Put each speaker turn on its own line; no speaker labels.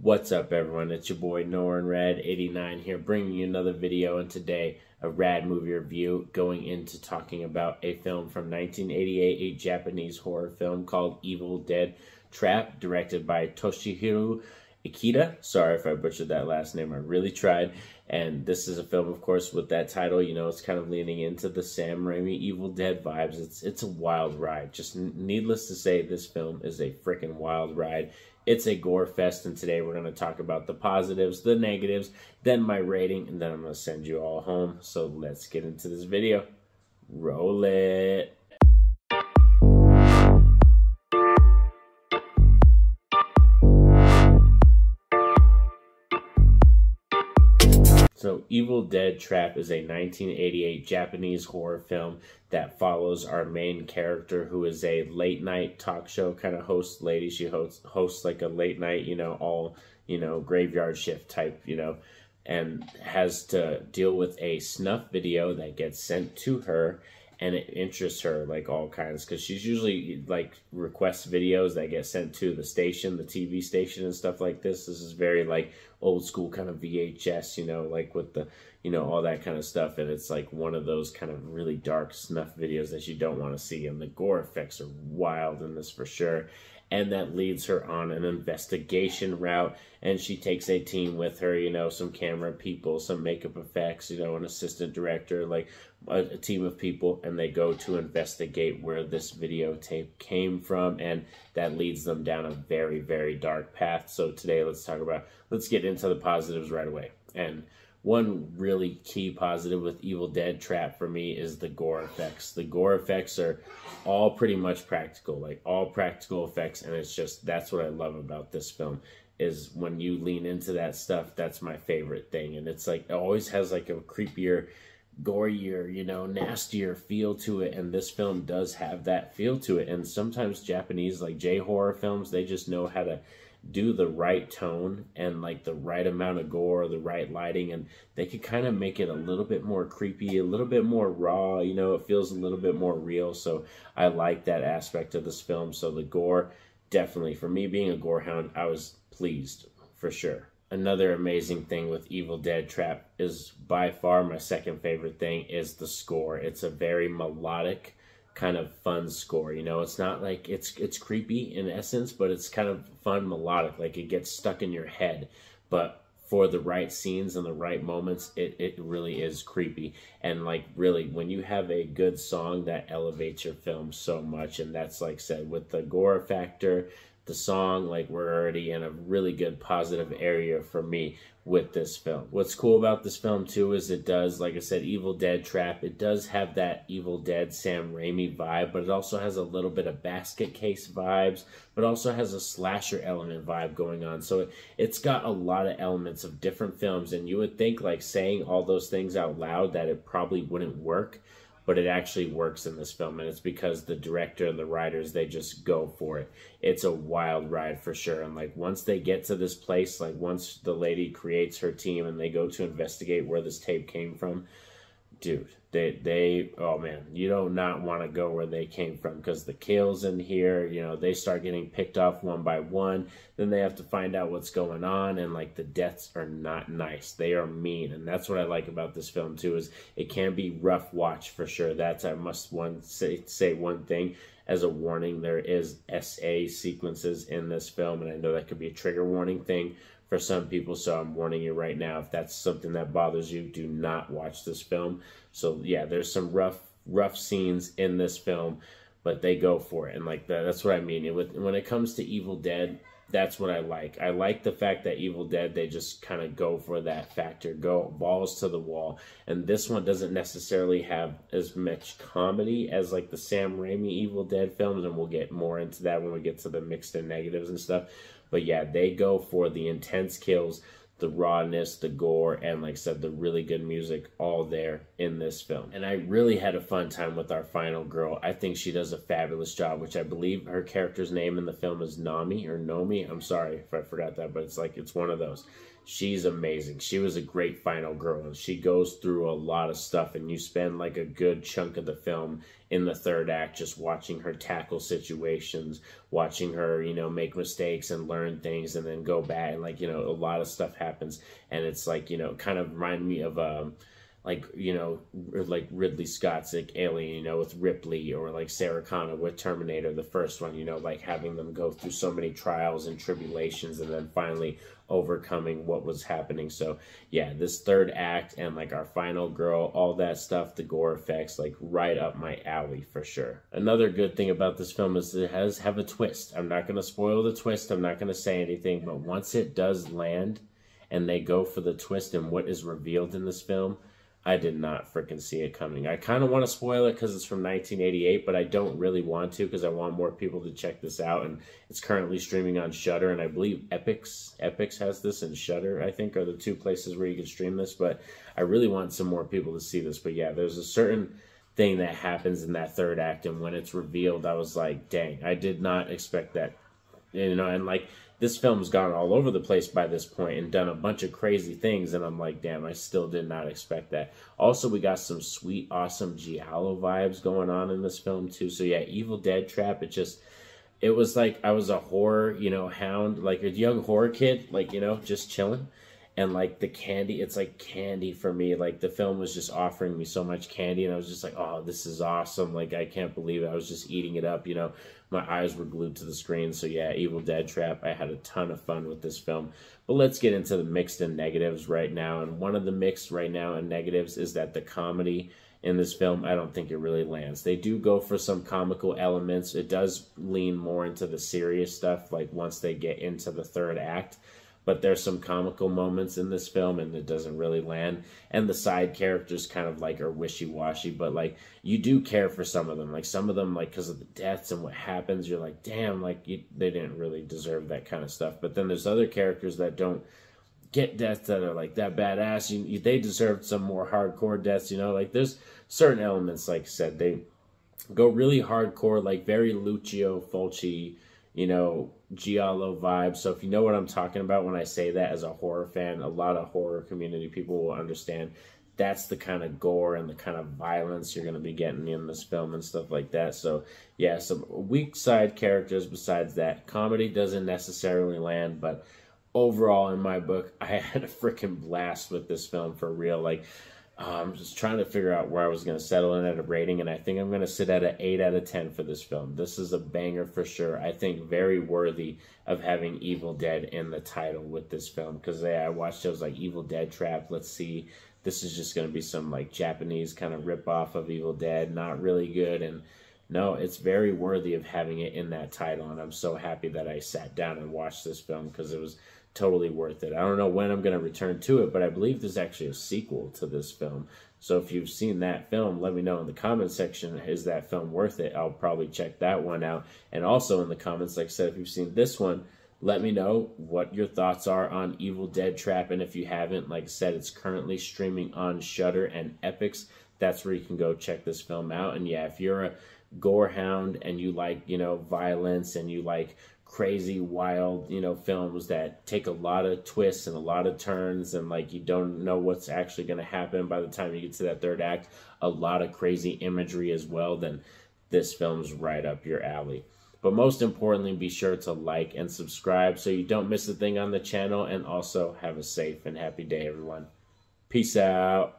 What's up, everyone? It's your boy Norin Radd 89 here, bringing you another video. And today, a rad movie review going into talking about a film from 1988, a Japanese horror film called Evil Dead Trap, directed by Toshihiro Ikeda. Sorry if I butchered that last name. I really tried. And this is a film, of course, with that title. You know, it's kind of leaning into the Sam Raimi Evil Dead vibes. It's it's a wild ride. Just needless to say, this film is a freaking wild ride. It's a gore fest, and today we're going to talk about the positives, the negatives, then my rating, and then I'm going to send you all home. So let's get into this video. Roll it. Evil Dead Trap is a 1988 Japanese horror film that follows our main character, who is a late night talk show kind of host lady. She hosts, hosts like a late night, you know, all, you know, graveyard shift type, you know, and has to deal with a snuff video that gets sent to her and it interests her like all kinds because she's usually like requests videos that get sent to the station the tv station and stuff like this this is very like old school kind of vhs you know like with the you know all that kind of stuff. And it's like one of those kind of really dark snuff videos that you don't want to see. And the gore effects are wild in this for sure. And that leads her on an investigation route. And she takes a team with her you know some camera people some makeup effects you know an assistant director like a, a, team of people. And they go to investigate where this videotape came from. And that leads them down a very very dark path. So today let's talk about let's get into the positives right away and one really key positive with Evil Dead Trap for me is the gore effects. The gore effects are all pretty much practical, like all practical effects, and it's just that's what I love about this film is when you lean into that stuff. That's my favorite thing, and it's like it always has like a creepier, gorier, you know, nastier feel to it, and this film does have that feel to it. And sometimes Japanese like J horror films, they just know how to do the right tone and like the right amount of gore, the right lighting, and they could kind of make it a little bit more creepy, a little bit more raw. You know, it feels a little bit more real. So I like that aspect of this film. So the gore, definitely for me being a gore hound, I was pleased for sure. Another amazing thing with Evil Dead Trap is by far my second favorite thing is the score. It's a very melodic kind of fun score. You know, it's not like it's it's creepy in essence, but it's kind of fun melodic. Like it gets stuck in your head, but for the right scenes and the right moments, it, it really is creepy. And like really, when you have a good song that elevates your film so much, and that's like said with the gore factor, the song, like we're already in a really good positive area for me with this film. What's cool about this film too is it does, like I said, Evil Dead Trap. It does have that Evil Dead Sam Raimi vibe, but it also has a little bit of basket case vibes, but also has a slasher element vibe going on. So it, it's got a lot of elements of different films, and you would think like saying all those things out loud that it probably wouldn't work but it actually works in this film and it's because the director and the writers they just go for it. It's a wild ride for sure and like once they get to this place like once the lady creates her team and they go to investigate where this tape came from dude they they oh man you do not want to go where they came from because the kills in here you know they start getting picked off one by one then they have to find out what's going on and like the deaths are not nice. They are mean and that's what i like about this film too is it can be rough watch for sure. That's i must one say say one thing as a warning. There is sa sequences in this film and i know that could be a trigger warning thing for some people. So I'm warning you right now. If that's something that bothers you, do not watch this film. So yeah, there's some rough rough scenes in this film, but they go for it. And like that, that's what I mean. when it comes to Evil Dead, that's what I like. I like the fact that Evil Dead they just kind of go for that factor, go balls to the wall. And this one doesn't necessarily have as much comedy as like the Sam Raimi Evil Dead films, and we'll get more into that when we get to the mixed and negatives and stuff. But yeah, they go for the intense kills, the rawness, the gore, and like I said, the really good music all there in this film. And I really had a fun time with our final girl. I think she does a fabulous job, which I believe her character's name in the film is Nami or Nomi. I'm sorry if I forgot that, but it's like it's one of those. She's amazing. She was a great final girl. And she goes through a lot of stuff, and you spend like a good chunk of the film in the third act, just watching her tackle situations, watching her, you know, make mistakes and learn things and then go back and like, you know, a lot of stuff happens. And it's like, you know, kind of remind me of um like you know like Ridley Scott's like Alien, you know, with Ripley or like Sarah Connor with Terminator, the first one, you know, like having them go through so many trials and tribulations and then finally overcoming what was happening. So yeah, this third act and like our final girl, all that stuff, the gore effects, like right up my alley for sure. Another good thing about this film is it has have a twist. I'm not gonna spoil the twist. I'm not gonna say anything, but once it does land and they go for the twist and what is revealed in this film I did not freaking see it coming. I kind of want to spoil it because it's from 1988, but I don't really want to because I want more people to check this out. And it's currently streaming on Shudder, and I believe Epix Epix has this, and Shudder I think are the two places where you can stream this. But I really want some more people to see this. But yeah, there's a certain thing that happens in that third act, and when it's revealed, I was like, dang, I did not expect that. You know, and like this film's gone all over the place by this point and done a bunch of crazy things and i'm like damn i still did not expect that. Also we got some sweet awesome giallo vibes going on in this film too. So yeah evil dead trap it just it was like i was a horror you know hound like a young horror kid like you know just chilling and like the candy it's like candy for me. Like the film was just offering me so much candy and i was just like oh this is awesome. Like i can't believe it. I was just eating it up you know? My eyes were glued to the screen. So yeah evil dead trap i had a ton of fun with this film. But let's get into the mixed and negatives right now. And one of the mixed right now and negatives is that the comedy in this film i don't think it really lands. They do go for some comical elements. It does lean more into the serious stuff like once they get into the third act but there's some comical moments in this film and it doesn't really land. And the side characters kind of like are wishy-washy but like you do care for some of them. Like some of them like because of the deaths and what happens you're like damn like you, they didn't really deserve that kind of stuff. But then there's other characters that don't get deaths that are like that badass. You, you, they deserved some more hardcore deaths you know? Like there's certain elements like i said they go really hardcore like very lucio fulci you know, Giallo vibe. So if you know what I'm talking about when I say that as a horror fan, a lot of horror community people will understand that's the kind of gore and the kind of violence you're going to be getting in this film and stuff like that. So, yeah, some weak side characters besides that. Comedy doesn't necessarily land, but overall, in my book, I had a freaking blast with this film for real. Like, I'm just trying to figure out where I was going to settle in at a rating, and I think I'm going to sit at an 8 out of 10 for this film. This is a banger for sure. I think very worthy of having Evil Dead in the title with this film because yeah, I watched was like Evil Dead Trap. Let's see. This is just going to be some like Japanese kind of rip off of Evil Dead. Not really good. And no, it's very worthy of having it in that title. And I'm so happy that I sat down and watched this film because it was totally worth it. I don't know when I'm going to return to it, but I believe there's actually a sequel to this film. So if you've seen that film, let me know in the comment section. Is that film worth it? I'll probably check that one out. And also in the comments, like I said, if you've seen this one, let me know what your thoughts are on Evil Dead Trap. And if you haven't, like I said, it's currently streaming on Shudder and Epix. That's where you can go check this film out. And yeah, if you're a gore hound and you like, you know, violence and you like crazy, wild, you know, films that take a lot of twists and a lot of turns, and like you don't know what's actually going to happen by the time you get to that third act. A lot of crazy imagery as well. Then this film's right up your alley. But most importantly, be sure to like and subscribe so you don't miss a thing on the channel. And also have a safe and happy day, everyone. Peace out.